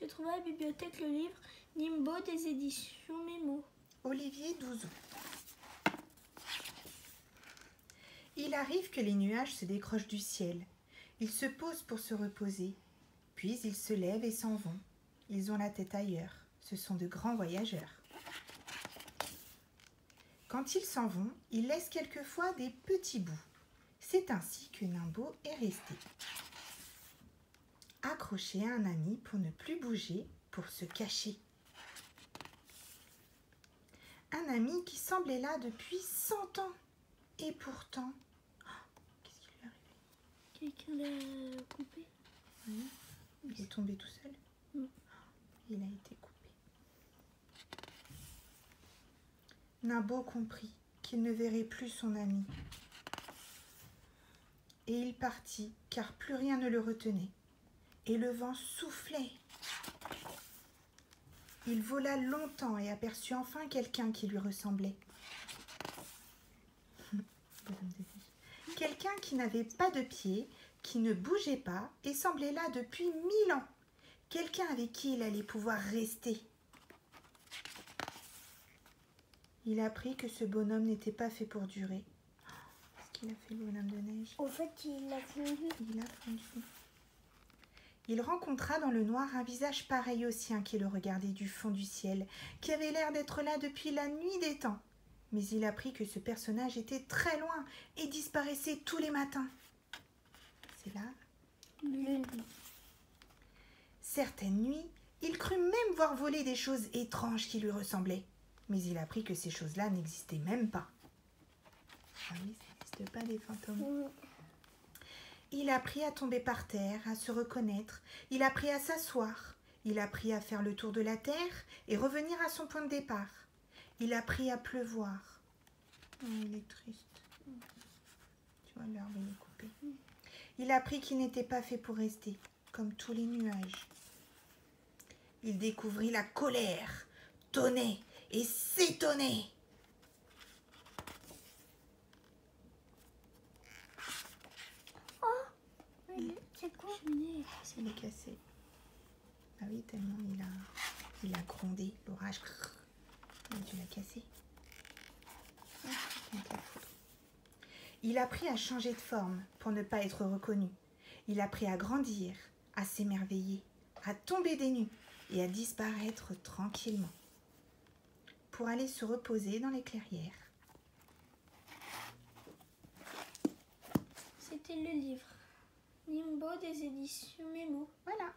J'ai trouvé à la bibliothèque le livre Nimbo des éditions Mémo. Olivier Douzou. Il arrive que les nuages se décrochent du ciel. Ils se posent pour se reposer. Puis ils se lèvent et s'en vont. Ils ont la tête ailleurs. Ce sont de grands voyageurs. Quand ils s'en vont, ils laissent quelquefois des petits bouts. C'est ainsi que Nimbo est resté. À un ami pour ne plus bouger, pour se cacher. Un ami qui semblait là depuis cent ans. Et pourtant, oh, qu'est-ce qui lui est arrivé? Quelqu'un l'a coupé? Il est tombé tout seul? Il a été coupé. Nimbo comprit qu'il ne verrait plus son ami. Et il partit, car plus rien ne le retenait. Et le vent soufflait. Il vola longtemps et aperçut enfin quelqu'un qui lui ressemblait. Quelqu'un qui n'avait pas de pieds, qui ne bougeait pas et semblait là depuis mille ans. Quelqu'un avec qui il allait pouvoir rester. Il apprit que ce bonhomme n'était pas fait pour durer. Qu'est-ce qu'il a fait le bonhomme de neige? Au fait, il a fondu. Il a fondu. Il rencontra dans le noir un visage pareil au sien qui le regardait du fond du ciel, qui avait l'air d'être là depuis la nuit des temps. Mais il apprit que ce personnage était très loin et disparaissait tous les matins. C'est là. Certaines nuits, il crut même voir voler des choses étranges qui lui ressemblaient. Mais il apprit que ces choses-là n'existaient même pas. Ah oui, ça n'existe pas des fantômes. Il apprit à tomber par terre, à se reconnaître. Il apprit à s'asseoir. Il apprit à faire le tour de la terre et revenir à son point de départ. Il apprit à pleuvoir. Oh, il est triste. Tu vois, elle est coupée. Il apprit qu'il n'était pas fait pour rester, comme tous les nuages. Il découvrit la colère, tonnait et s'étonnait. C'est quoi cheminée Il est cassé. Ah oui, tellement il a, il a grondé l'orage. Ah, Tu l'as cassé. Il apprit à changer de forme pour ne pas être reconnu. Il apprit à grandir, à s'émerveiller, à tomber des nues et à disparaître tranquillement pour aller se reposer dans les clairières. C'était le livre Nimbo des éditions Mémo. Voilà.